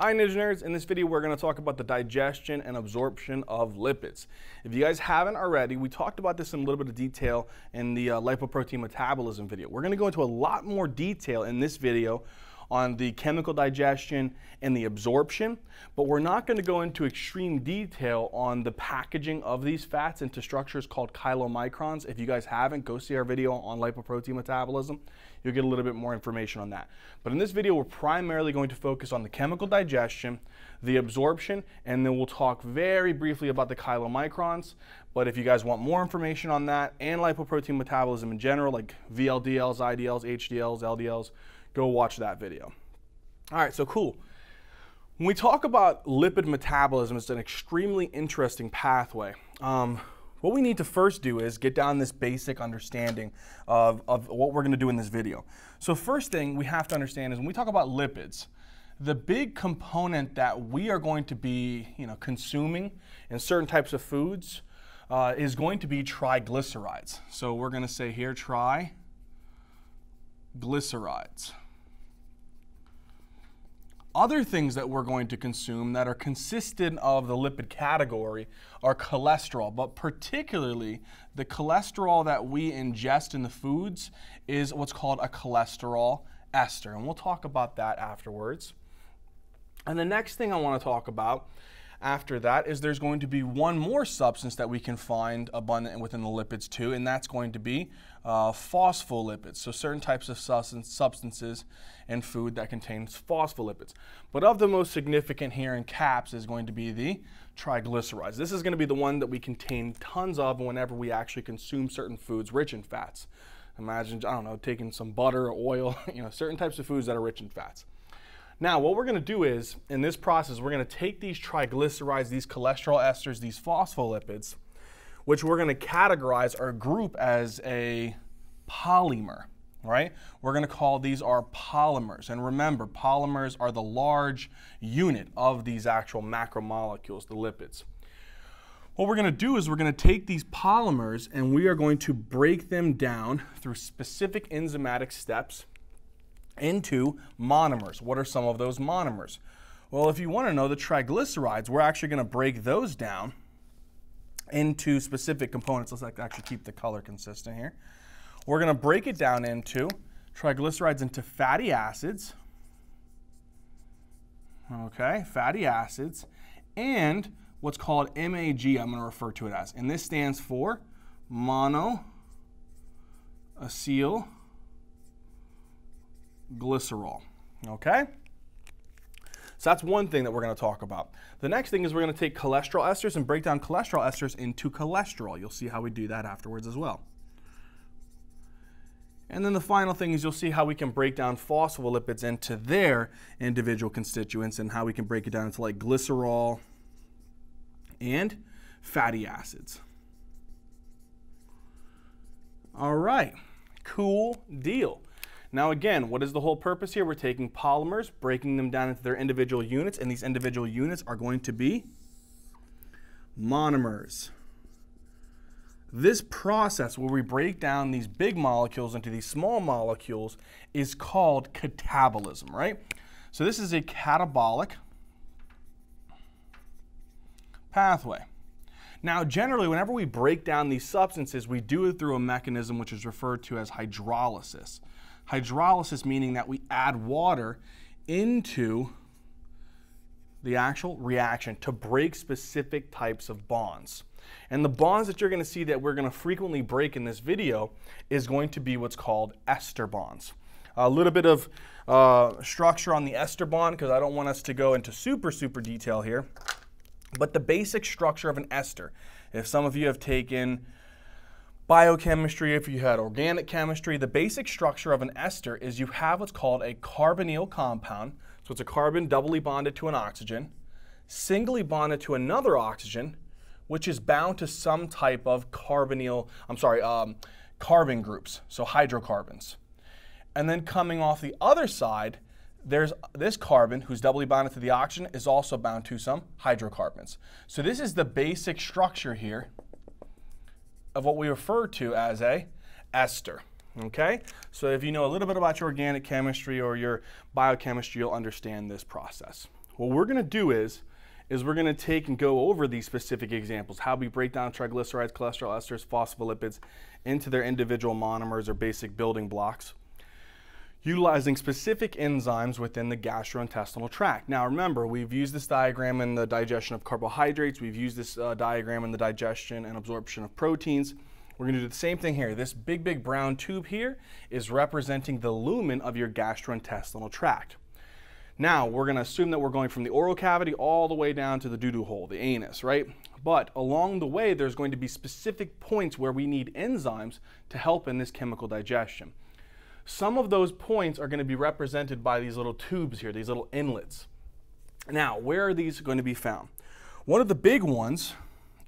Hi Ninja Nerds, in this video we're going to talk about the digestion and absorption of lipids. If you guys haven't already, we talked about this in a little bit of detail in the uh, lipoprotein metabolism video. We're going to go into a lot more detail in this video on the chemical digestion and the absorption, but we're not going to go into extreme detail on the packaging of these fats into structures called chylomicrons. If you guys haven't, go see our video on lipoprotein metabolism. You'll get a little bit more information on that. But in this video, we're primarily going to focus on the chemical digestion, the absorption, and then we'll talk very briefly about the chylomicrons. But if you guys want more information on that and lipoprotein metabolism in general, like VLDLs, IDLs, HDLs, LDLs, go watch that video. All right, so cool. When we talk about lipid metabolism, it's an extremely interesting pathway. Um, what we need to first do is get down this basic understanding of, of what we're going to do in this video. So first thing we have to understand is when we talk about lipids, the big component that we are going to be you know, consuming in certain types of foods uh, is going to be triglycerides. So we're going to say here triglycerides. Other things that we're going to consume that are consistent of the lipid category are cholesterol, but particularly the cholesterol that we ingest in the foods is what's called a cholesterol ester, and we'll talk about that afterwards. And the next thing I want to talk about after that is there's going to be one more substance that we can find abundant within the lipids too, and that's going to be uh, phospholipids. So certain types of substance, substances in food that contains phospholipids. But of the most significant here in CAPS is going to be the triglycerides. This is going to be the one that we contain tons of whenever we actually consume certain foods rich in fats. Imagine, I don't know, taking some butter or oil, you know, certain types of foods that are rich in fats. Now, what we're going to do is, in this process, we're going to take these triglycerides, these cholesterol esters, these phospholipids, which we're going to categorize or group as a polymer, right? We're going to call these our polymers. And remember, polymers are the large unit of these actual macromolecules, the lipids. What we're going to do is we're going to take these polymers and we are going to break them down through specific enzymatic steps into monomers. What are some of those monomers? Well, if you want to know the triglycerides, we're actually going to break those down into specific components. Let's actually keep the color consistent here. We're going to break it down into triglycerides into fatty acids. Okay, fatty acids. And what's called MAG, I'm going to refer to it as. And this stands for monoacyl glycerol. Okay? So that's one thing that we're going to talk about. The next thing is we're going to take cholesterol esters and break down cholesterol esters into cholesterol. You'll see how we do that afterwards as well. And then the final thing is you'll see how we can break down phospholipids into their individual constituents and how we can break it down into like glycerol and fatty acids. All right, cool deal. Now again, what is the whole purpose here? We're taking polymers, breaking them down into their individual units, and these individual units are going to be monomers. This process where we break down these big molecules into these small molecules is called catabolism, right? So this is a catabolic pathway. Now, generally, whenever we break down these substances, we do it through a mechanism which is referred to as hydrolysis. Hydrolysis meaning that we add water into the actual reaction to break specific types of bonds. And the bonds that you're going to see that we're going to frequently break in this video is going to be what's called ester bonds. A little bit of uh, structure on the ester bond because I don't want us to go into super, super detail here. But the basic structure of an ester, if some of you have taken biochemistry, if you had organic chemistry, the basic structure of an ester is you have what's called a carbonyl compound. So it's a carbon doubly bonded to an oxygen, singly bonded to another oxygen, which is bound to some type of carbonyl, I'm sorry, um, carbon groups, so hydrocarbons. And then coming off the other side, there's this carbon who's doubly bonded to the oxygen is also bound to some hydrocarbons. So this is the basic structure here of what we refer to as a ester. Okay? So if you know a little bit about your organic chemistry or your biochemistry, you'll understand this process. what we're going to do is, is we're going to take and go over these specific examples, how we break down triglycerides, cholesterol esters, phospholipids into their individual monomers or basic building blocks, utilizing specific enzymes within the gastrointestinal tract. Now remember, we've used this diagram in the digestion of carbohydrates, we've used this uh, diagram in the digestion and absorption of proteins. We're going to do the same thing here. This big, big brown tube here is representing the lumen of your gastrointestinal tract. Now, we're going to assume that we're going from the oral cavity all the way down to the doo-doo hole, the anus, right? But along the way, there's going to be specific points where we need enzymes to help in this chemical digestion. Some of those points are going to be represented by these little tubes here, these little inlets. Now, where are these going to be found? One of the big ones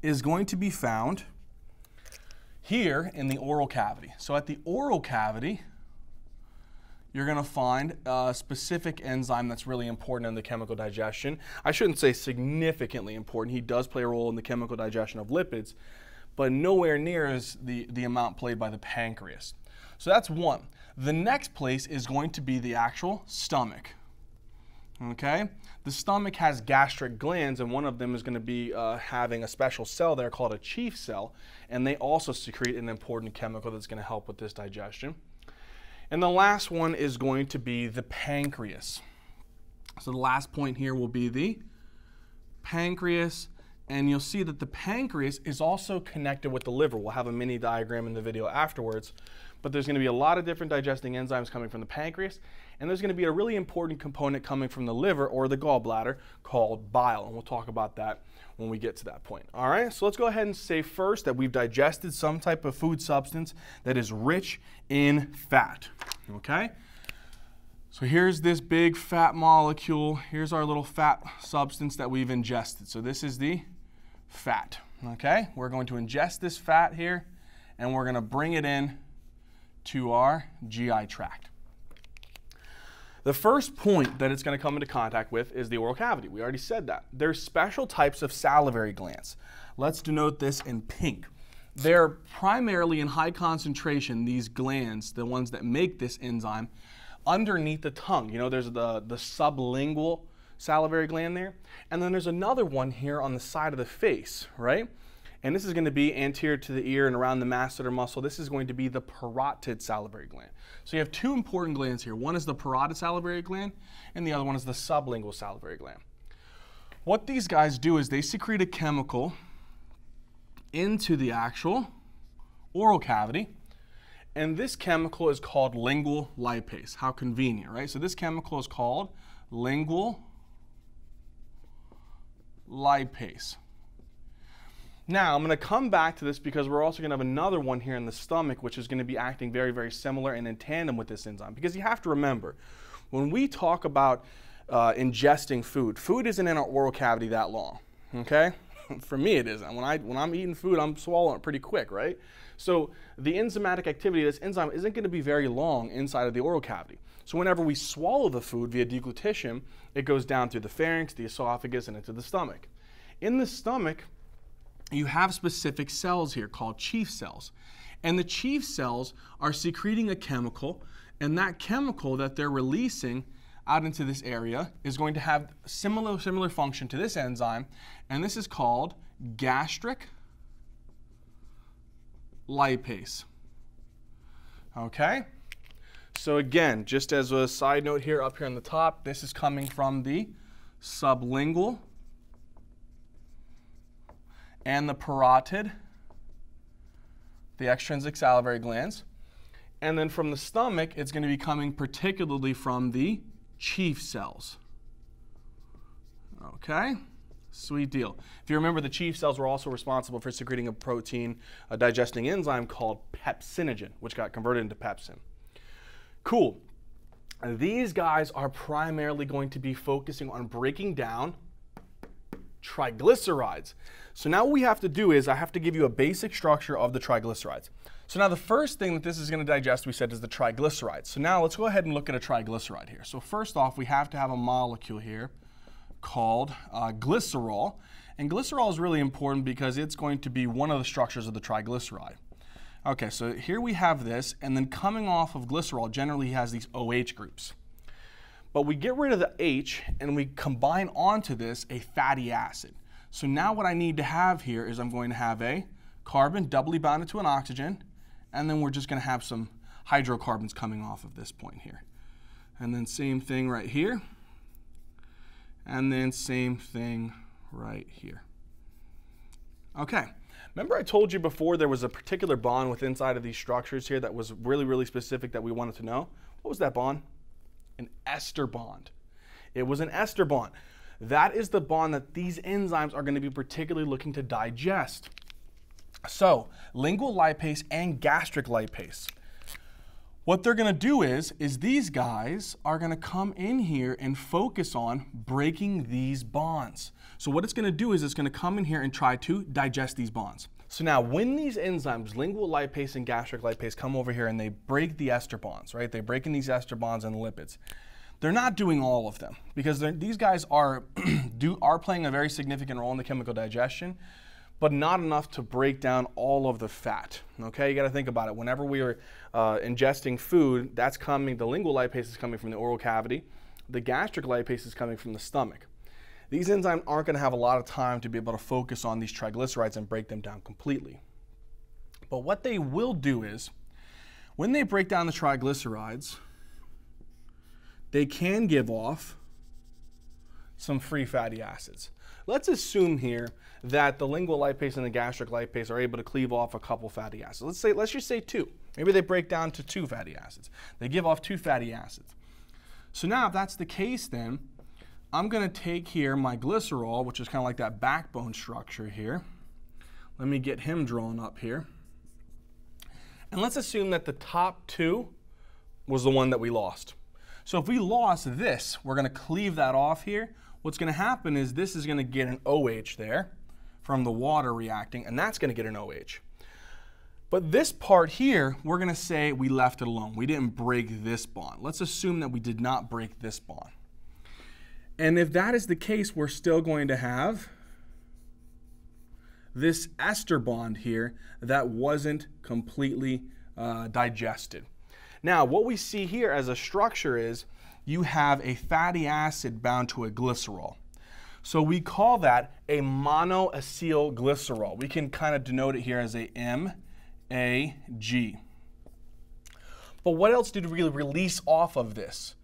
is going to be found here in the oral cavity. So at the oral cavity, you're going to find a specific enzyme that's really important in the chemical digestion. I shouldn't say significantly important. He does play a role in the chemical digestion of lipids, but nowhere near is the, the amount played by the pancreas. So that's one. The next place is going to be the actual stomach. Okay? The stomach has gastric glands, and one of them is going to be uh, having a special cell there called a chief cell, and they also secrete an important chemical that's going to help with this digestion. And the last one is going to be the pancreas. So the last point here will be the pancreas. And you'll see that the pancreas is also connected with the liver. We'll have a mini diagram in the video afterwards. But there's going to be a lot of different digesting enzymes coming from the pancreas. And there's going to be a really important component coming from the liver or the gallbladder called bile. And we'll talk about that when we get to that point. All right, so let's go ahead and say first that we've digested some type of food substance that is rich in fat. Okay? So here's this big fat molecule. Here's our little fat substance that we've ingested. So this is the fat. Okay? We're going to ingest this fat here and we're going to bring it in to our GI tract. The first point that it's going to come into contact with is the oral cavity. We already said that. There's special types of salivary glands. Let's denote this in pink. They're primarily in high concentration, these glands, the ones that make this enzyme, underneath the tongue. You know, there's the, the sublingual salivary gland there. And then there's another one here on the side of the face, right? And this is going to be anterior to the ear and around the masseter muscle. This is going to be the parotid salivary gland. So you have two important glands here. One is the parotid salivary gland, and the other one is the sublingual salivary gland. What these guys do is they secrete a chemical into the actual oral cavity, and this chemical is called lingual lipase. How convenient, right? So this chemical is called lingual lipase. Now, I'm going to come back to this because we're also going to have another one here in the stomach, which is going to be acting very, very similar and in tandem with this enzyme. Because you have to remember, when we talk about uh, ingesting food, food isn't in our oral cavity that long, okay? For me, it isn't. When, I, when I'm eating food, I'm swallowing it pretty quick, right? So the enzymatic activity of this enzyme isn't going to be very long inside of the oral cavity. So whenever we swallow the food via deglutition, it goes down through the pharynx, the esophagus, and into the stomach. In the stomach, you have specific cells here called chief cells. And the chief cells are secreting a chemical, and that chemical that they're releasing out into this area is going to have similar, similar function to this enzyme, and this is called gastric lipase. Okay? So again, just as a side note here up here on the top, this is coming from the sublingual and the parotid, the extrinsic salivary glands. And then from the stomach, it's going to be coming particularly from the chief cells. Okay? Sweet deal. If you remember, the chief cells were also responsible for secreting a protein, a digesting enzyme called pepsinogen, which got converted into pepsin. Cool. These guys are primarily going to be focusing on breaking down triglycerides. So now what we have to do is I have to give you a basic structure of the triglycerides. So now the first thing that this is going to digest, we said, is the triglycerides. So now let's go ahead and look at a triglyceride here. So first off, we have to have a molecule here called uh, glycerol. And glycerol is really important because it's going to be one of the structures of the triglyceride. Okay, so here we have this, and then coming off of glycerol generally has these OH groups. But we get rid of the H and we combine onto this a fatty acid. So now what I need to have here is I'm going to have a carbon doubly bonded to an oxygen, and then we're just going to have some hydrocarbons coming off of this point here. And then same thing right here, and then same thing right here. Okay. Remember I told you before there was a particular bond with inside of these structures here that was really, really specific that we wanted to know? What was that bond? An ester bond. It was an ester bond. That is the bond that these enzymes are going to be particularly looking to digest. So, lingual lipase and gastric lipase. What they're going to do is, is these guys are going to come in here and focus on breaking these bonds. So what it's going to do is it's going to come in here and try to digest these bonds. So now when these enzymes, lingual lipase and gastric lipase, come over here and they break the ester bonds, right? They're breaking these ester bonds and the lipids. They're not doing all of them because these guys are, do, are playing a very significant role in the chemical digestion, but not enough to break down all of the fat. Okay, you got to think about it. Whenever we are uh, ingesting food, that's coming, the lingual lipase is coming from the oral cavity, the gastric lipase is coming from the stomach. These enzymes aren't going to have a lot of time to be able to focus on these triglycerides and break them down completely. But what they will do is, when they break down the triglycerides, they can give off some free fatty acids. Let's assume here that the lingual lipase and the gastric lipase are able to cleave off a couple fatty acids. Let's say, let's just say two. Maybe they break down to two fatty acids. They give off two fatty acids. So now if that's the case then, I'm going to take here my glycerol, which is kind of like that backbone structure here. Let me get him drawn up here. And let's assume that the top two was the one that we lost. So if we lost this, we're going to cleave that off here. What's going to happen is this is going to get an OH there from the water reacting, and that's going to get an OH. But this part here, we're going to say we left it alone. We didn't break this bond. Let's assume that we did not break this bond. And if that is the case, we're still going to have this ester bond here that wasn't completely uh, digested. Now, what we see here as a structure is you have a fatty acid bound to a glycerol. So we call that a monoacyl glycerol. We can kind of denote it here as a MAG. But what else did we release off of this?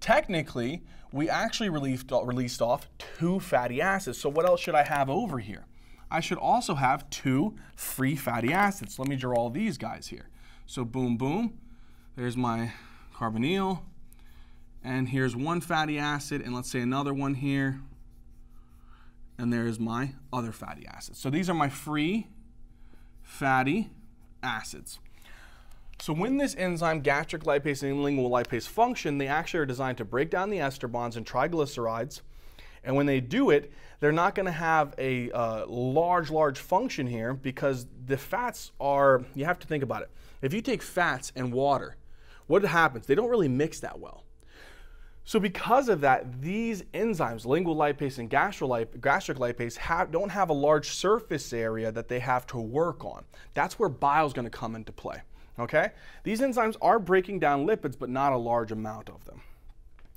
Technically, we actually released, released off two fatty acids. So what else should I have over here? I should also have two free fatty acids. Let me draw all these guys here. So boom, boom. There's my carbonyl. And here's one fatty acid, and let's say another one here. And there's my other fatty acid. So these are my free fatty acids. So when this enzyme, gastric lipase and lingual lipase function, they actually are designed to break down the ester bonds and triglycerides. And when they do it, they're not going to have a uh, large, large function here because the fats are, you have to think about it. If you take fats and water, what happens? They don't really mix that well. So because of that, these enzymes, lingual lipase and gastric lipase, have, don't have a large surface area that they have to work on. That's where bile is going to come into play. Okay? These enzymes are breaking down lipids, but not a large amount of them.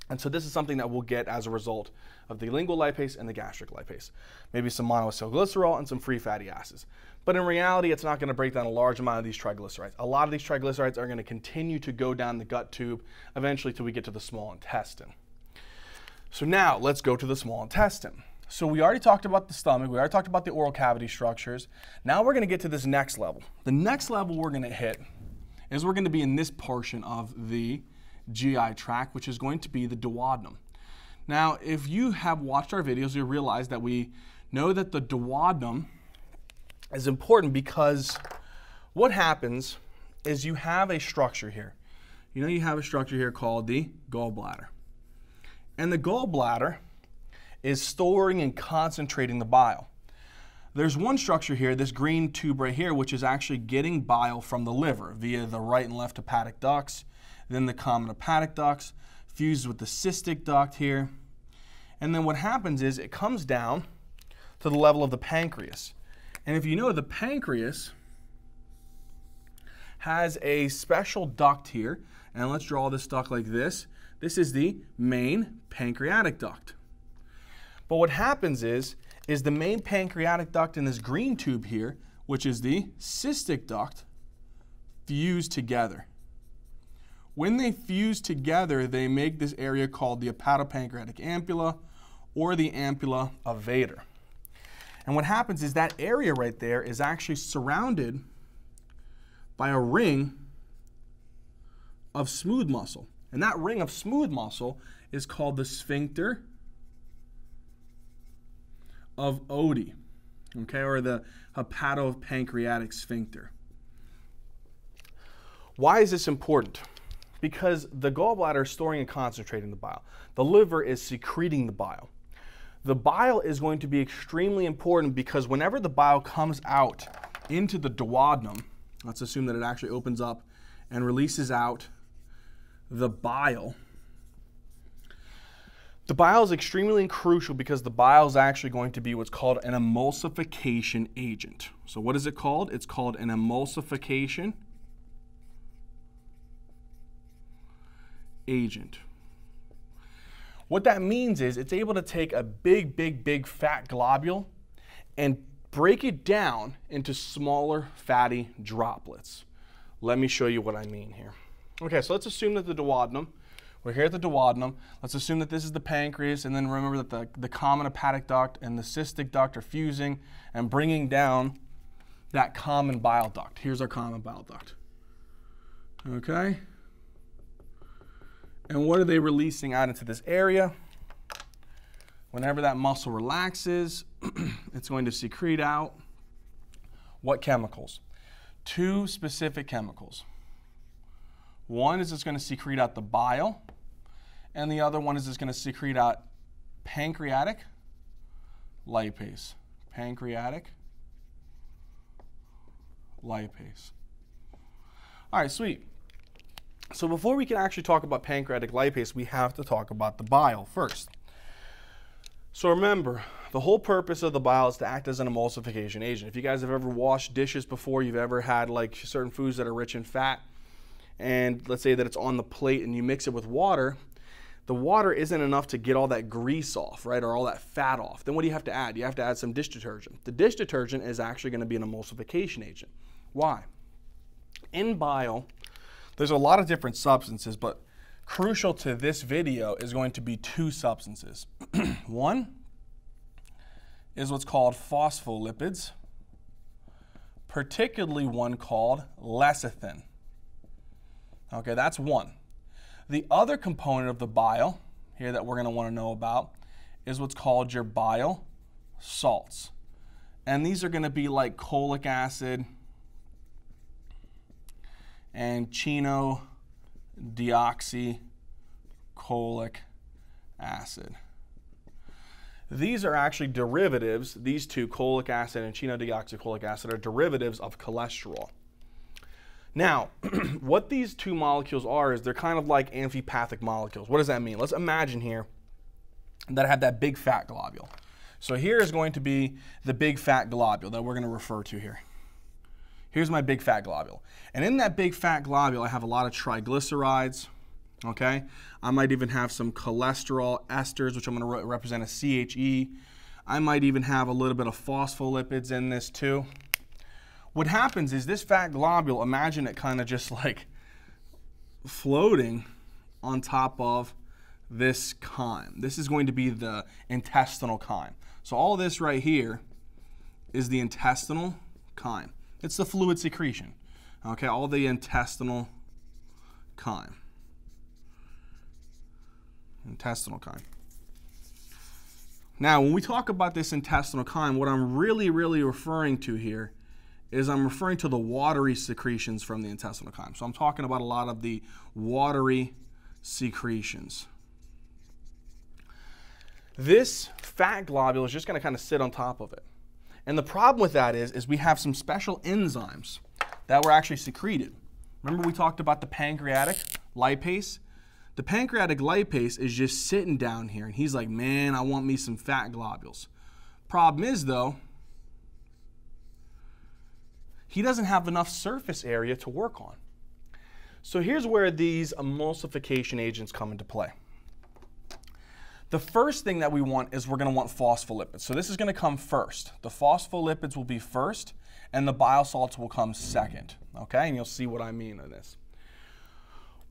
And so this is something that we'll get as a result of the lingual lipase and the gastric lipase. Maybe some monoacylglycerol and some free fatty acids. But in reality, it's not going to break down a large amount of these triglycerides. A lot of these triglycerides are going to continue to go down the gut tube, eventually till we get to the small intestine. So now let's go to the small intestine. So we already talked about the stomach, we already talked about the oral cavity structures. Now we're going to get to this next level. The next level we're going to hit is we're going to be in this portion of the GI tract, which is going to be the duodenum. Now, if you have watched our videos, you'll realize that we know that the duodenum is important because what happens is you have a structure here. You know you have a structure here called the gallbladder. And the gallbladder is storing and concentrating the bile. There's one structure here, this green tube right here, which is actually getting bile from the liver via the right and left hepatic ducts, then the common hepatic ducts, fuses with the cystic duct here. And then what happens is it comes down to the level of the pancreas. And if you know, the pancreas has a special duct here, and let's draw this duct like this. This is the main pancreatic duct. But what happens is, is the main pancreatic duct in this green tube here, which is the cystic duct, fuse together. When they fuse together, they make this area called the hepatopancreatic ampulla or the ampulla of Vater. And what happens is that area right there is actually surrounded by a ring of smooth muscle. And that ring of smooth muscle is called the sphincter of Oddi, okay, or the hepatopancreatic sphincter. Why is this important? Because the gallbladder is storing and concentrating the bile. The liver is secreting the bile. The bile is going to be extremely important because whenever the bile comes out into the duodenum, let's assume that it actually opens up and releases out the bile. The bile is extremely crucial because the bile is actually going to be what's called an emulsification agent. So what is it called? It's called an emulsification agent. What that means is it's able to take a big, big, big fat globule and break it down into smaller fatty droplets. Let me show you what I mean here. Okay, so let's assume that the duodenum, we're here at the duodenum. Let's assume that this is the pancreas, and then remember that the, the common hepatic duct and the cystic duct are fusing and bringing down that common bile duct. Here's our common bile duct. Okay? And what are they releasing out into this area? Whenever that muscle relaxes, it's going to secrete out what chemicals? Two specific chemicals. One is it's going to secrete out the bile, and the other one is it's going to secrete out pancreatic lipase. Pancreatic lipase. All right, sweet. So before we can actually talk about pancreatic lipase, we have to talk about the bile first. So remember, the whole purpose of the bile is to act as an emulsification agent. If you guys have ever washed dishes before, you've ever had like certain foods that are rich in fat, and let's say that it's on the plate and you mix it with water, the water isn't enough to get all that grease off, right, or all that fat off. Then what do you have to add? You have to add some dish detergent. The dish detergent is actually going to be an emulsification agent. Why? In bile, there's a lot of different substances, but crucial to this video is going to be two substances. one is what's called phospholipids, particularly one called lecithin. Okay, that's one. The other component of the bile here that we're going to want to know about is what's called your bile salts. And these are going to be like cholic acid, and chino deoxycholic acid. These are actually derivatives, these two, cholic acid and chenodeoxycholic acid, are derivatives of cholesterol. Now, what these two molecules are is they're kind of like amphipathic molecules. What does that mean? Let's imagine here that I have that big fat globule. So here is going to be the big fat globule that we're going to refer to here. Here's my big fat globule. And in that big fat globule, I have a lot of triglycerides, okay? I might even have some cholesterol esters, which I'm gonna re represent as CHE. I might even have a little bit of phospholipids in this too. What happens is this fat globule, imagine it kind of just like floating on top of this chyme. This is going to be the intestinal chyme. So all this right here is the intestinal chyme. It's the fluid secretion. Okay, all the intestinal chyme. Intestinal chyme. Now, when we talk about this intestinal chyme, what I'm really, really referring to here is I'm referring to the watery secretions from the intestinal chyme. So I'm talking about a lot of the watery secretions. This fat globule is just going to kind of sit on top of it. And the problem with that is, is we have some special enzymes that were actually secreted. Remember we talked about the pancreatic lipase? The pancreatic lipase is just sitting down here and he's like, man, I want me some fat globules. Problem is though, he doesn't have enough surface area to work on. So here's where these emulsification agents come into play. The first thing that we want is we're going to want phospholipids. So this is going to come first. The phospholipids will be first, and the bile salts will come second. Okay, and you'll see what I mean in this.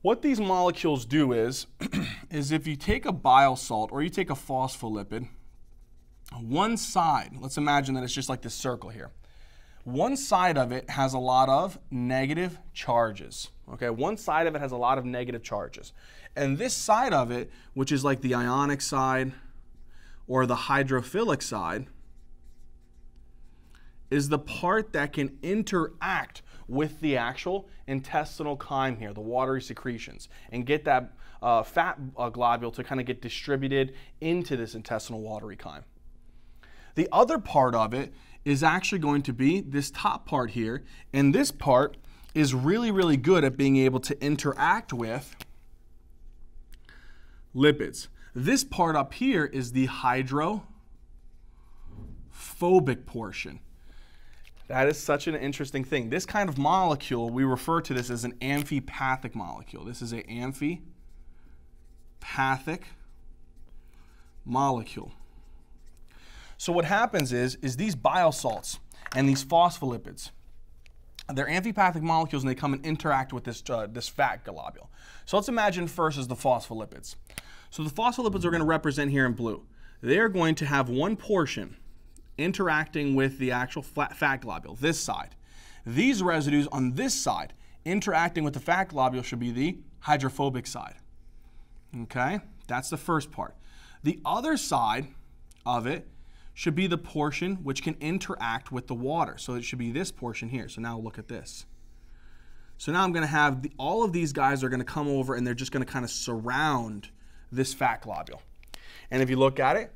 What these molecules do is, is if you take a bile salt or you take a phospholipid, one side, let's imagine that it's just like this circle here. One side of it has a lot of negative charges. Okay, one side of it has a lot of negative charges. And this side of it, which is like the ionic side or the hydrophilic side, is the part that can interact with the actual intestinal chyme here, the watery secretions, and get that uh, fat uh, globule to kind of get distributed into this intestinal watery chyme. The other part of it is actually going to be this top part here, and this part is really, really good at being able to interact with lipids. This part up here is the hydrophobic portion. That is such an interesting thing. This kind of molecule, we refer to this as an amphipathic molecule. This is an amphipathic molecule. So what happens is, is these bile biosalts and these phospholipids, they're amphipathic molecules and they come and interact with this, uh, this fat globule. So let's imagine first is the phospholipids. So the phospholipids are going to represent here in blue. They're going to have one portion interacting with the actual fat, fat globule, this side. These residues on this side interacting with the fat globule should be the hydrophobic side. Okay, that's the first part. The other side of it should be the portion which can interact with the water. So it should be this portion here. So now look at this. So now I'm going to have the, all of these guys are going to come over and they're just going to kind of surround this fat globule. And if you look at it,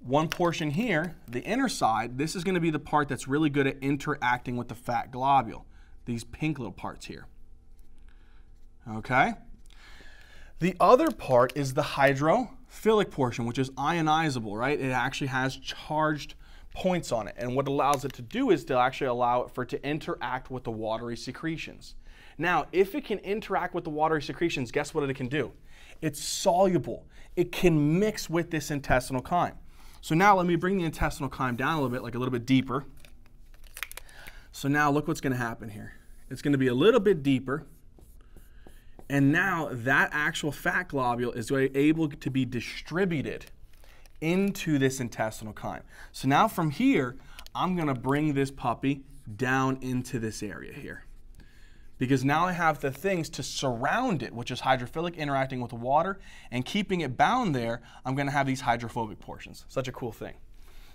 one portion here, the inner side, this is going to be the part that's really good at interacting with the fat globule. These pink little parts here. Okay? The other part is the hydrophilic portion, which is ionizable, right? It actually has charged points on it. And what allows it to do is to actually allow it for it to interact with the watery secretions. Now, if it can interact with the watery secretions, guess what it can do? It's soluble. It can mix with this intestinal chyme. So now let me bring the intestinal chyme down a little bit, like a little bit deeper. So now look what's going to happen here. It's going to be a little bit deeper. And now that actual fat globule is able to be distributed into this intestinal chyme. So now from here, I'm going to bring this puppy down into this area here. Because now I have the things to surround it, which is hydrophilic interacting with the water, and keeping it bound there, I'm going to have these hydrophobic portions. Such a cool thing.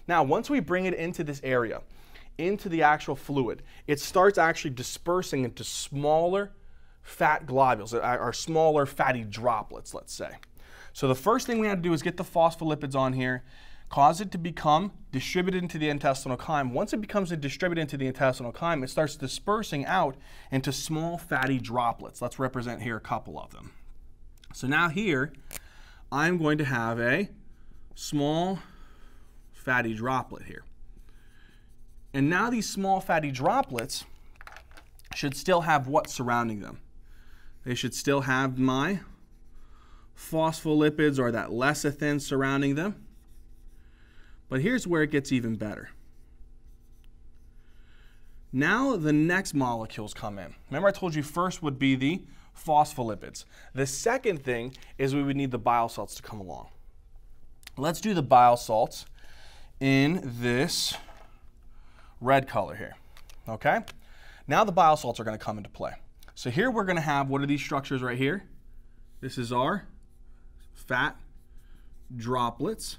Now, once we bring it into this area, into the actual fluid, it starts actually dispersing into smaller fat globules, uh, or smaller fatty droplets, let's say. So the first thing we had to do is get the phospholipids on here, cause it to become distributed into the intestinal chyme. Once it becomes distributed into the intestinal chyme, it starts dispersing out into small fatty droplets. Let's represent here a couple of them. So now here, I'm going to have a small fatty droplet here. And now these small fatty droplets should still have what surrounding them? They should still have my phospholipids or that lecithin surrounding them. But here's where it gets even better. Now the next molecules come in. Remember I told you first would be the phospholipids. The second thing is we would need the bile salts to come along. Let's do the bile salts in this red color here. Okay? Now the bile salts are going to come into play. So here we're going to have, what are these structures right here? This is our fat droplets,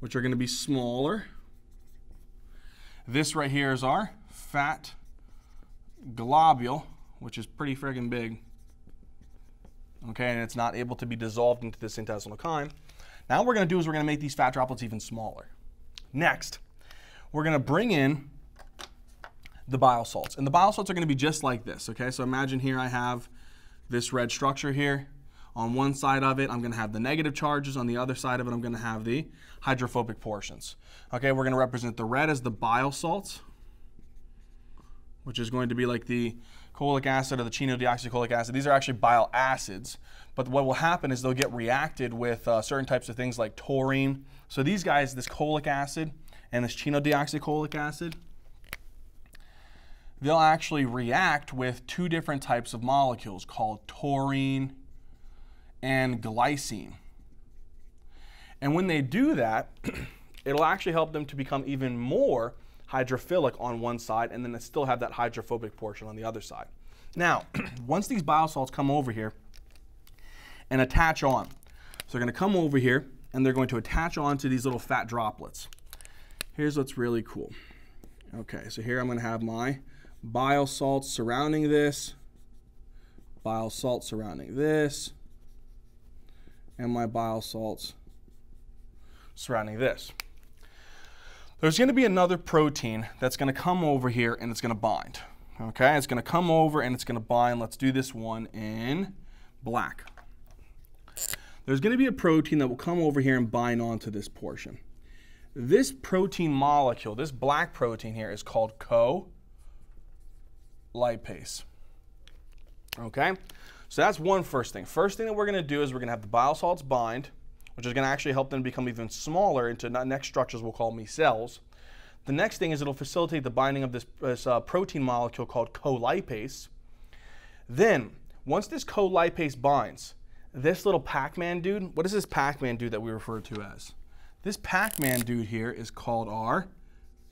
which are going to be smaller. This right here is our fat globule, which is pretty friggin' big. Okay, and it's not able to be dissolved into this intestinal chyme. Now what we're going to do is we're going to make these fat droplets even smaller. Next, we're going to bring in the bile salts. And the bile salts are going to be just like this, okay? So imagine here I have this red structure here. On one side of it, I'm going to have the negative charges. On the other side of it, I'm going to have the hydrophobic portions. Okay, we're going to represent the red as the bile salts, which is going to be like the cholic acid or the chenodeoxycholic acid. These are actually bile acids. But what will happen is they'll get reacted with uh, certain types of things like taurine. So these guys, this cholic acid and this chenodeoxycholic acid, they'll actually react with two different types of molecules called taurine and glycine. And when they do that, it'll actually help them to become even more hydrophilic on one side and then still have that hydrophobic portion on the other side. Now, once these bile salts come over here and attach on, so they're going to come over here and they're going to attach on to these little fat droplets. Here's what's really cool. Okay, so here I'm going to have my bile salts surrounding this, bile salts surrounding this, and my bile salts surrounding this. There's going to be another protein that's going to come over here and it's going to bind. Okay, it's going to come over and it's going to bind. Let's do this one in black. There's going to be a protein that will come over here and bind onto this portion. This protein molecule, this black protein here, is called co-lipase. Okay, so that's one first thing. First thing that we're going to do is we're going to have the bile salts bind which is going to actually help them become even smaller into next structures we'll call micelles. The next thing is it'll facilitate the binding of this, this uh, protein molecule called colipase. Then, once this colipase binds, this little Pac-Man dude, what is this Pac-Man dude that we refer to as? This Pac-Man dude here is called our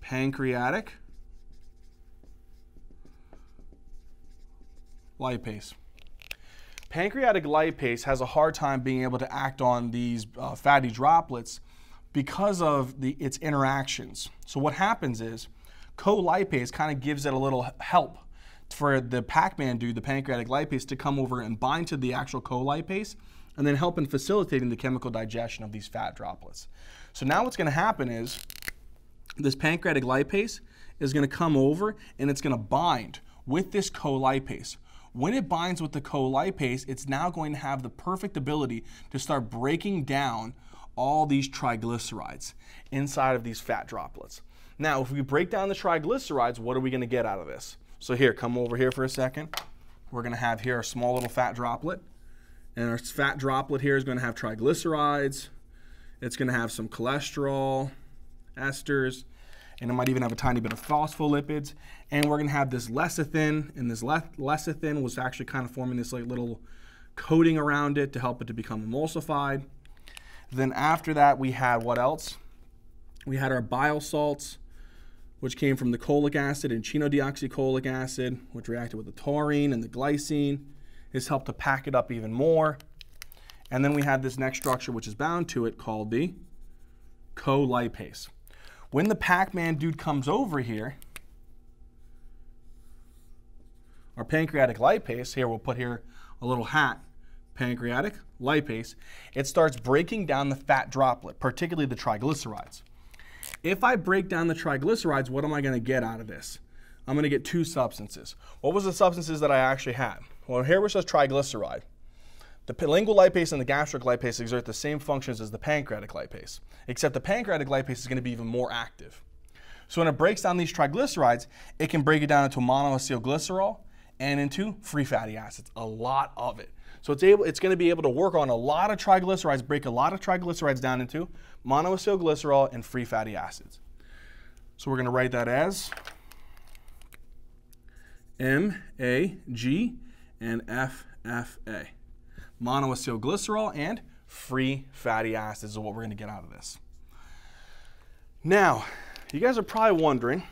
pancreatic lipase. Pancreatic lipase has a hard time being able to act on these uh, fatty droplets because of the, its interactions. So what happens is colipase kind of gives it a little help for the Pac-Man dude, the pancreatic lipase, to come over and bind to the actual colipase and then help in facilitating the chemical digestion of these fat droplets. So now what's going to happen is this pancreatic lipase is going to come over and it's going to bind with this colipase. When it binds with the colipase, it's now going to have the perfect ability to start breaking down all these triglycerides inside of these fat droplets. Now, if we break down the triglycerides, what are we going to get out of this? So here, come over here for a second. We're going to have here a small little fat droplet. And our fat droplet here is going to have triglycerides. It's going to have some cholesterol, esters, and it might even have a tiny bit of phospholipids. And we're gonna have this lecithin, and this le lecithin was actually kind of forming this like little coating around it to help it to become emulsified. Then after that, we had what else? We had our bile salts, which came from the cholic acid and chenodeoxycholic acid, which reacted with the taurine and the glycine. This helped to pack it up even more. And then we had this next structure, which is bound to it, called the colipase. When the Pac-Man dude comes over here, our pancreatic lipase, here we'll put here a little hat, pancreatic lipase, it starts breaking down the fat droplet, particularly the triglycerides. If I break down the triglycerides, what am I going to get out of this? I'm going to get two substances. What was the substances that I actually had? Well, here it says triglyceride. The lingual lipase and the gastric lipase exert the same functions as the pancreatic lipase, except the pancreatic lipase is going to be even more active. So when it breaks down these triglycerides, it can break it down into monoacylglycerol and into free fatty acids, a lot of it. So it's able, it's going to be able to work on a lot of triglycerides, break a lot of triglycerides down into monoacylglycerol and free fatty acids. So we're going to write that as MAG and FFA monoacylglycerol, and free fatty acids is what we're going to get out of this. Now, you guys are probably wondering,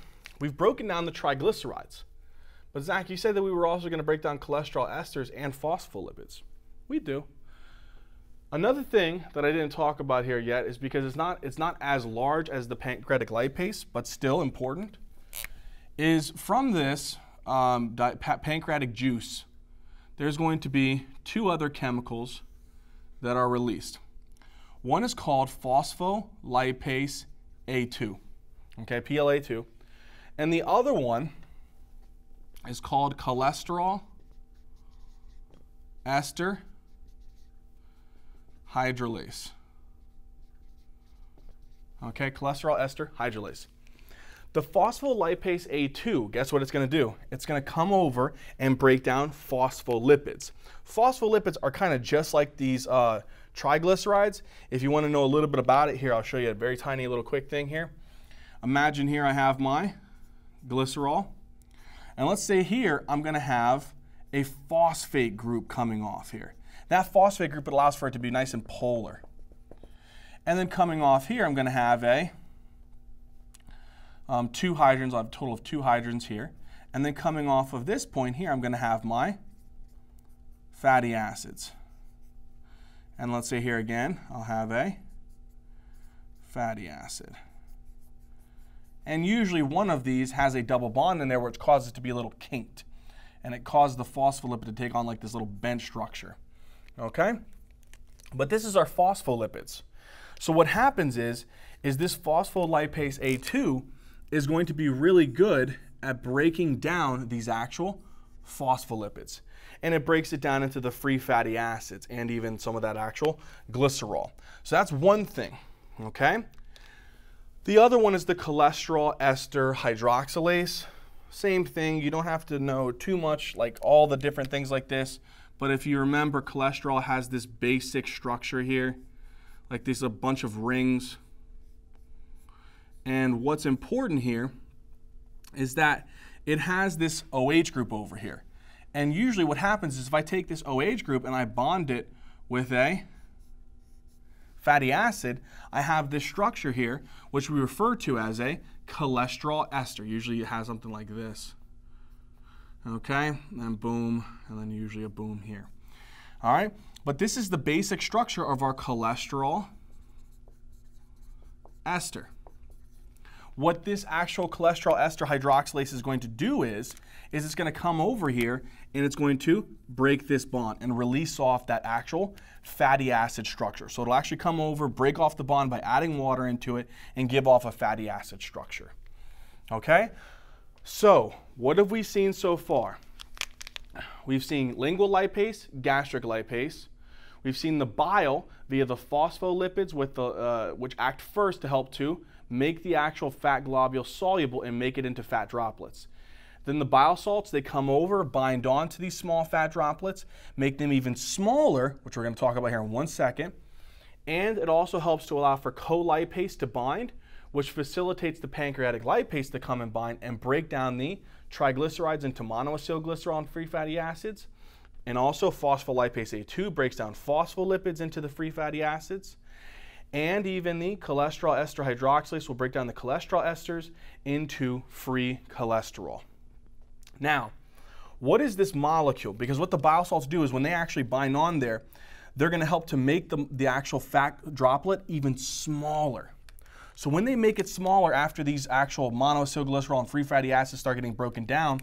we've broken down the triglycerides. But Zach, you said that we were also going to break down cholesterol esters and phospholipids. We do. Another thing that I didn't talk about here yet is because it's not, it's not as large as the pancreatic lipase, but still important, is from this um, pancreatic juice there's going to be two other chemicals that are released. One is called phospholipase A2, okay, PLA2. And the other one is called cholesterol ester hydrolase. Okay, cholesterol ester hydrolase. The phospholipase A2, guess what it's going to do? It's going to come over and break down phospholipids. Phospholipids are kind of just like these uh, triglycerides. If you want to know a little bit about it, here I'll show you a very tiny little quick thing here. Imagine here I have my glycerol. And let's say here I'm going to have a phosphate group coming off here. That phosphate group allows for it to be nice and polar. And then coming off here, I'm going to have a um, two hydrogens. I'll have a total of two hydrogens here. And then coming off of this point here, I'm going to have my fatty acids. And let's say here again, I'll have a fatty acid. And usually one of these has a double bond in there which causes it to be a little kinked. And it causes the phospholipid to take on like this little bent structure. Okay? But this is our phospholipids. So what happens is, is this phospholipase A2 is going to be really good at breaking down these actual phospholipids. And it breaks it down into the free fatty acids and even some of that actual glycerol. So that's one thing, okay? The other one is the cholesterol ester hydroxylase. Same thing, you don't have to know too much like all the different things like this, but if you remember cholesterol has this basic structure here, like there's a bunch of rings and what's important here is that it has this OH group over here. And usually what happens is if I take this OH group and I bond it with a fatty acid, I have this structure here, which we refer to as a cholesterol ester. Usually it has something like this. Okay, and boom, and then usually a boom here. All right, but this is the basic structure of our cholesterol ester. What this actual cholesterol ester hydroxylase is going to do is, is it's going to come over here and it's going to break this bond and release off that actual fatty acid structure. So it'll actually come over, break off the bond by adding water into it and give off a fatty acid structure. Okay? So, what have we seen so far? We've seen lingual lipase, gastric lipase. We've seen the bile via the phospholipids with the, uh, which act first to help to make the actual fat globule soluble and make it into fat droplets. Then the bile salts, they come over, bind on to these small fat droplets, make them even smaller, which we're going to talk about here in one second. And it also helps to allow for colipase to bind, which facilitates the pancreatic lipase to come and bind and break down the triglycerides into monoacylglycerol and free fatty acids. And also phospholipase A2 breaks down phospholipids into the free fatty acids and even the cholesterol ester hydroxylase will break down the cholesterol esters into free cholesterol. Now, what is this molecule? Because what the bile salts do is when they actually bind on there, they're going to help to make the, the actual fat droplet even smaller. So when they make it smaller after these actual monoacylglycerol and free fatty acids start getting broken down,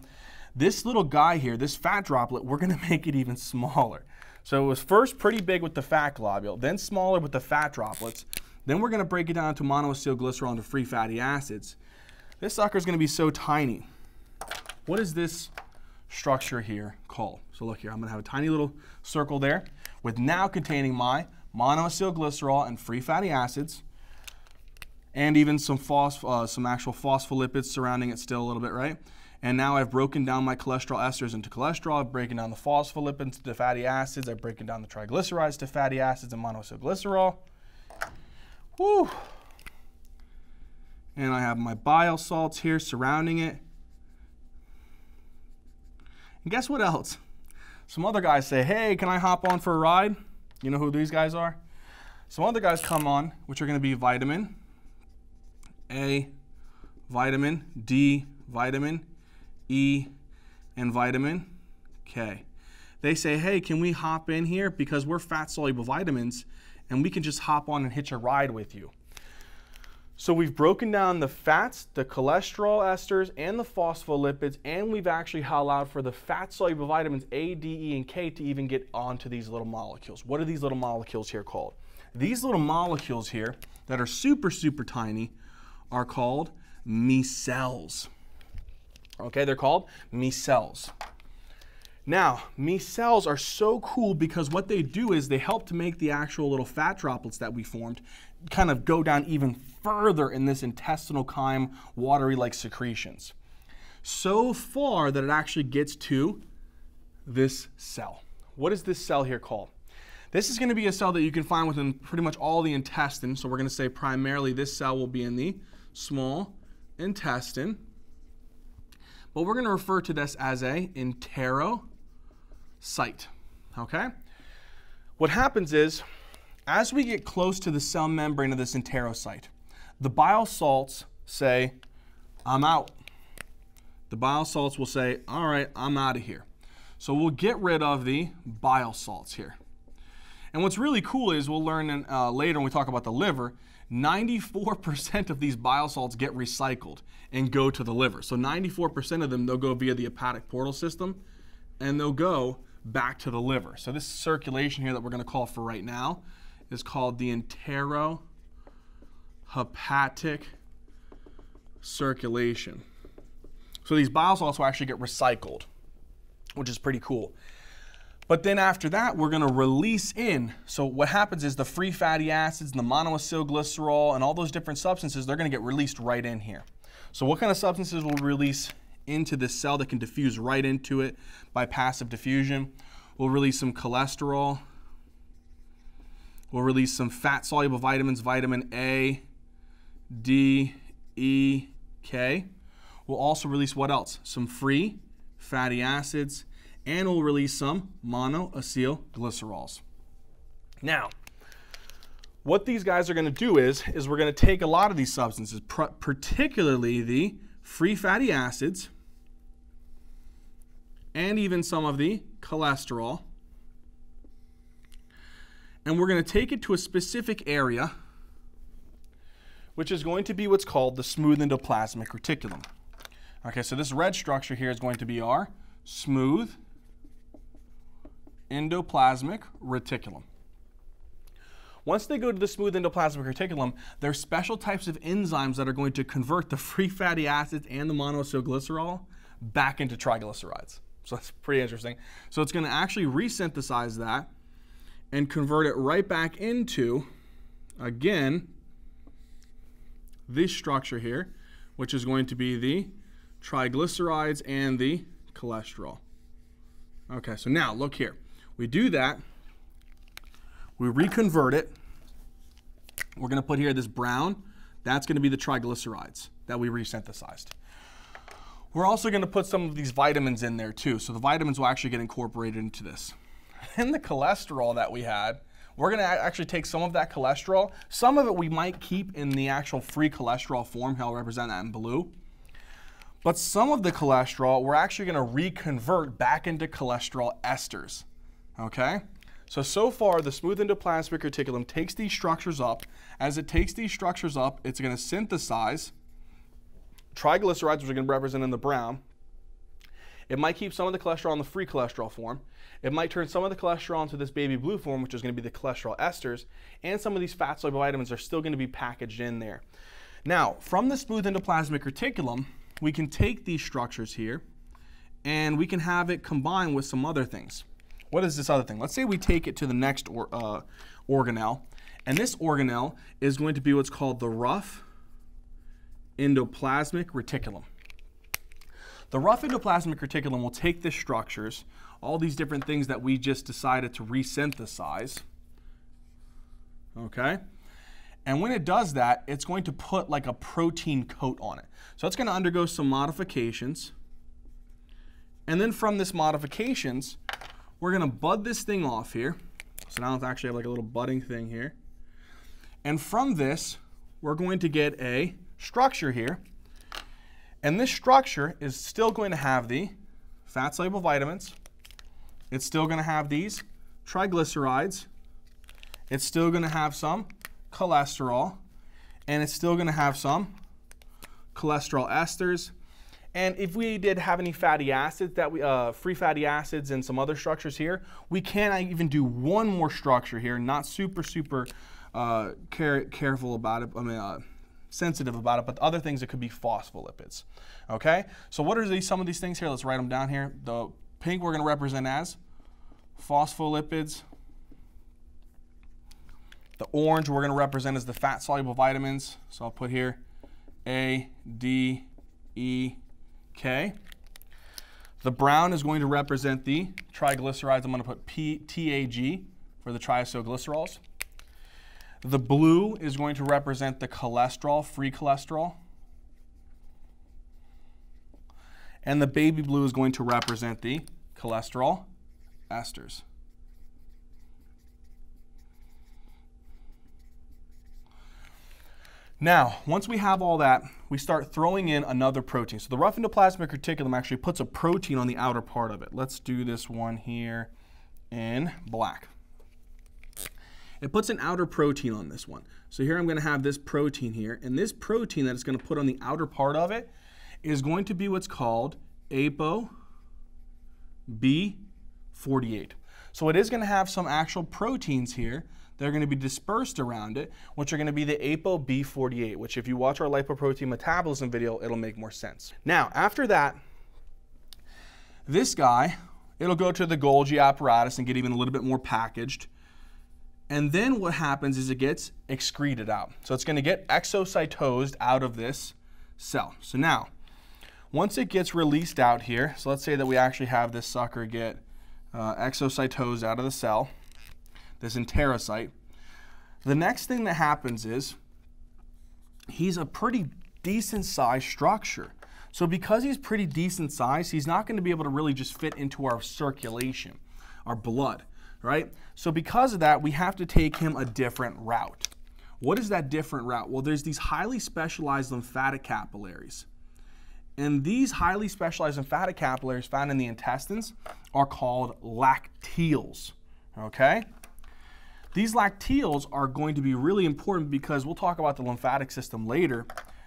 this little guy here, this fat droplet, we're going to make it even smaller. So it was first pretty big with the fat globule, then smaller with the fat droplets. Then we're going to break it down to monoacylglycerol into free fatty acids. This sucker is going to be so tiny. What is this structure here called? So look here, I'm going to have a tiny little circle there with now containing my monoacylglycerol and free fatty acids and even some, uh, some actual phospholipids surrounding it still a little bit, right? And now I've broken down my cholesterol esters into cholesterol. I've broken down the phospholipids to fatty acids. I've broken down the triglycerides to fatty acids and monoacylglycerol. Woo! And I have my bile salts here surrounding it. And guess what else? Some other guys say, hey, can I hop on for a ride? You know who these guys are? Some other guys come on, which are going to be vitamin A, vitamin D, vitamin E, and vitamin K. They say, hey, can we hop in here because we're fat soluble vitamins and we can just hop on and hitch a ride with you. So we've broken down the fats, the cholesterol esters, and the phospholipids, and we've actually allowed for the fat soluble vitamins A, D, E, and K to even get onto these little molecules. What are these little molecules here called? These little molecules here that are super, super tiny are called micelles. Okay, they're called micelles. Now, micelles are so cool because what they do is they help to make the actual little fat droplets that we formed kind of go down even further in this intestinal chyme, watery like secretions. So far that it actually gets to this cell. What is this cell here called? This is going to be a cell that you can find within pretty much all the intestine. So we're going to say primarily this cell will be in the small intestine. But we're going to refer to this as a enterocyte. Okay? What happens is, as we get close to the cell membrane of this enterocyte, the bile salts say, I'm out. The bile salts will say, all right, I'm out of here. So we'll get rid of the bile salts here. And what's really cool is we'll learn in, uh, later when we talk about the liver, 94% of these bile salts get recycled and go to the liver. So 94% of them, they'll go via the hepatic portal system and they'll go back to the liver. So this circulation here that we're going to call for right now is called the enterohepatic circulation. So these bile salts will actually get recycled, which is pretty cool. But then after that, we're going to release in. So what happens is the free fatty acids and the monoacylglycerol and all those different substances, they're going to get released right in here. So what kind of substances will release into this cell that can diffuse right into it by passive diffusion? We'll release some cholesterol. We'll release some fat-soluble vitamins, vitamin A, D, E, K. We'll also release what else? Some free fatty acids, and we'll release some monoacylglycerols. Now, what these guys are going to do is, is we're going to take a lot of these substances, particularly the free fatty acids, and even some of the cholesterol, and we're going to take it to a specific area, which is going to be what's called the smooth endoplasmic reticulum. Okay, so this red structure here is going to be our smooth endoplasmic reticulum. Once they go to the smooth endoplasmic reticulum, there are special types of enzymes that are going to convert the free fatty acids and the monoacylglycerol back into triglycerides. So that's pretty interesting. So it's going to actually resynthesize that and convert it right back into, again, this structure here, which is going to be the triglycerides and the cholesterol. Okay, so now look here. We do that, we reconvert it. We're going to put here this brown. That's going to be the triglycerides that we resynthesized. We're also going to put some of these vitamins in there too. So the vitamins will actually get incorporated into this. And the cholesterol that we had, we're going to actually take some of that cholesterol. Some of it we might keep in the actual free cholesterol form, how I'll represent that in blue. But some of the cholesterol we're actually going to reconvert back into cholesterol esters. Okay? So, so far, the smooth endoplasmic reticulum takes these structures up. As it takes these structures up, it's going to synthesize triglycerides, which are going to represent in the brown. It might keep some of the cholesterol in the free cholesterol form. It might turn some of the cholesterol into this baby blue form, which is going to be the cholesterol esters. And some of these fat soluble vitamins are still going to be packaged in there. Now, from the smooth endoplasmic reticulum, we can take these structures here and we can have it combine with some other things. What is this other thing? Let's say we take it to the next or, uh, organelle, and this organelle is going to be what's called the rough endoplasmic reticulum. The rough endoplasmic reticulum will take the structures, all these different things that we just decided to resynthesize, okay? And when it does that, it's going to put like a protein coat on it. So it's going to undergo some modifications. And then from this modifications, we're to bud this thing off here. So now it's actually have like a little budding thing here. And from this, we're going to get a structure here. And this structure is still going to have the fat soluble vitamins. It's still going to have these triglycerides. It's still going to have some cholesterol. And it's still going to have some cholesterol esters and if we did have any fatty acids that we, uh, free fatty acids and some other structures here, we can even do one more structure here, not super, super uh, care, careful about it, I mean, uh, sensitive about it, but other things that could be phospholipids. Okay, so what are these, some of these things here? Let's write them down here. The pink we're going to represent as phospholipids. The orange we're going to represent as the fat-soluble vitamins. So I'll put here A, D, E, K. The brown is going to represent the triglycerides. I'm going to put P, TAG for the triacylglycerols. The blue is going to represent the cholesterol, free cholesterol. And the baby blue is going to represent the cholesterol esters. Now, once we have all that, we start throwing in another protein. So the rough endoplasmic reticulum actually puts a protein on the outer part of it. Let's do this one here in black. It puts an outer protein on this one. So here I'm going to have this protein here, and this protein that it's going to put on the outer part of it is going to be what's called ApoB48. So it is going to have some actual proteins here that are going to be dispersed around it, which are going to be the ApoB48, which if you watch our lipoprotein metabolism video, it'll make more sense. Now, after that, this guy, it'll go to the Golgi apparatus and get even a little bit more packaged. And then what happens is it gets excreted out. So it's going to get exocytosed out of this cell. So now, once it gets released out here, so let's say that we actually have this sucker get uh, exocytosed out of the cell, this enterocyte. The next thing that happens is he's a pretty decent sized structure. So because he's pretty decent size, he's not going to be able to really just fit into our circulation, our blood right? So because of that, we have to take him a different route. What is that different route? Well, there's these highly specialized lymphatic capillaries. And these highly specialized lymphatic capillaries found in the intestines are called lacteals, okay? These lacteals are going to be really important because we'll talk about the lymphatic system later.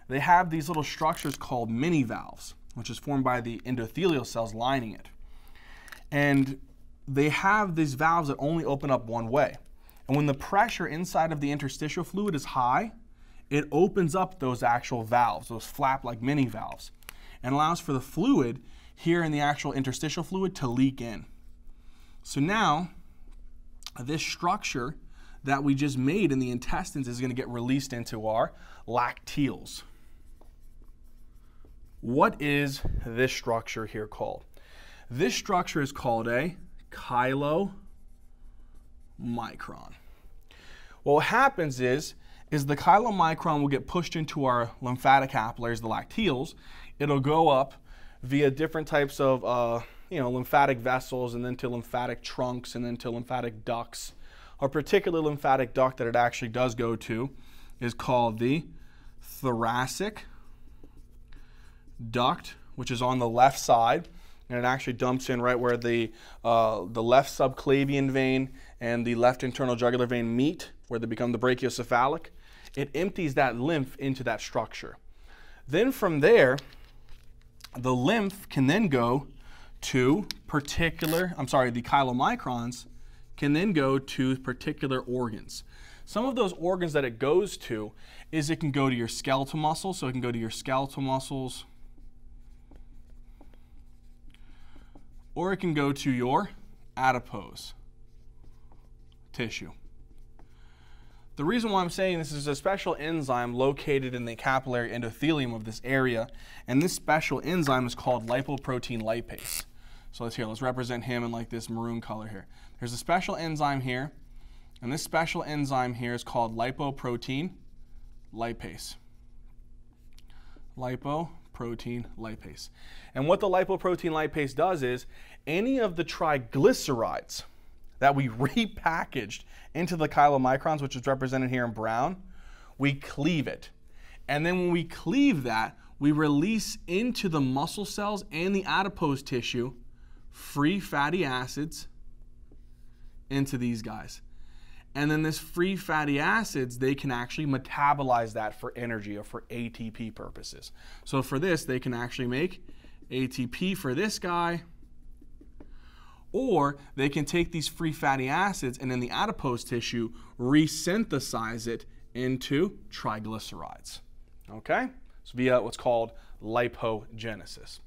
They have these little structures called mini valves, which is formed by the endothelial cells lining it. And they have these valves that only open up one way. And when the pressure inside of the interstitial fluid is high, it opens up those actual valves, those flap-like mini valves, and allows for the fluid here in the actual interstitial fluid to leak in. So now, this structure that we just made in the intestines is going to get released into our lacteals. What is this structure here called? This structure is called a chylomicron. What happens is, is the chylomicron will get pushed into our lymphatic capillaries, the lacteals. It'll go up via different types of uh, you know, lymphatic vessels and then to lymphatic trunks and then to lymphatic ducts. A particular lymphatic duct that it actually does go to is called the thoracic duct, which is on the left side and it actually dumps in right where the, uh, the left subclavian vein and the left internal jugular vein meet, where they become the brachiocephalic. It empties that lymph into that structure. Then from there, the lymph can then go to particular, I'm sorry, the chylomicrons can then go to particular organs. Some of those organs that it goes to is it can go to your skeletal muscles, so it can go to your skeletal muscles, or it can go to your adipose tissue. The reason why I'm saying this is a special enzyme located in the capillary endothelium of this area, and this special enzyme is called lipoprotein lipase. So let's here, let's represent him in like this maroon color here. There's a special enzyme here, and this special enzyme here is called lipoprotein lipase. Lipoprotein lipase. And what the lipoprotein lipase does is any of the triglycerides that we repackaged into the chylomicrons, which is represented here in brown, we cleave it. And then when we cleave that, we release into the muscle cells and the adipose tissue free fatty acids into these guys. And then this free fatty acids, they can actually metabolize that for energy or for ATP purposes. So for this, they can actually make ATP for this guy, or they can take these free fatty acids and in the adipose tissue resynthesize it into triglycerides. Okay? So via what's called lipogenesis.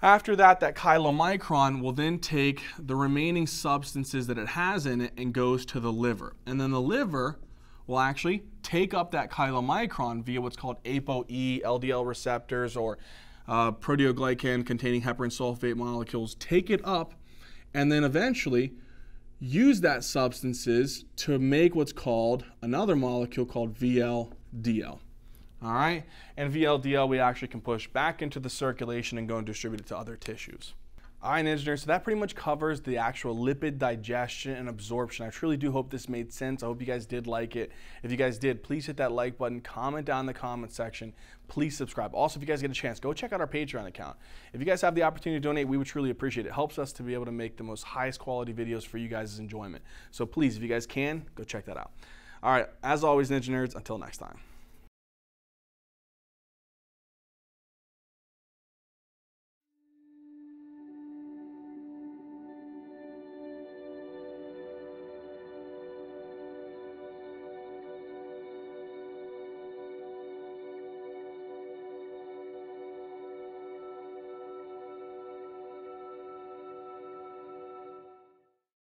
After that, that chylomicron will then take the remaining substances that it has in it and goes to the liver. And then the liver will actually take up that chylomicron via what's called ApoE LDL receptors or uh, proteoglycan containing heparan sulfate molecules, take it up, and then eventually use that substances to make what's called another molecule called VLDL. All right, and VLDL we actually can push back into the circulation and go and distribute it to other tissues. Right, Ninja Nerd. so that pretty much covers the actual lipid digestion and absorption. I truly do hope this made sense. I hope you guys did like it. If you guys did, please hit that like button, comment down in the comment section. Please subscribe. Also, if you guys get a chance, go check out our Patreon account. If you guys have the opportunity to donate, we would truly appreciate it. It helps us to be able to make the most highest quality videos for you guys' enjoyment. So please, if you guys can, go check that out. All right, as always, Ninja Nerds, until next time.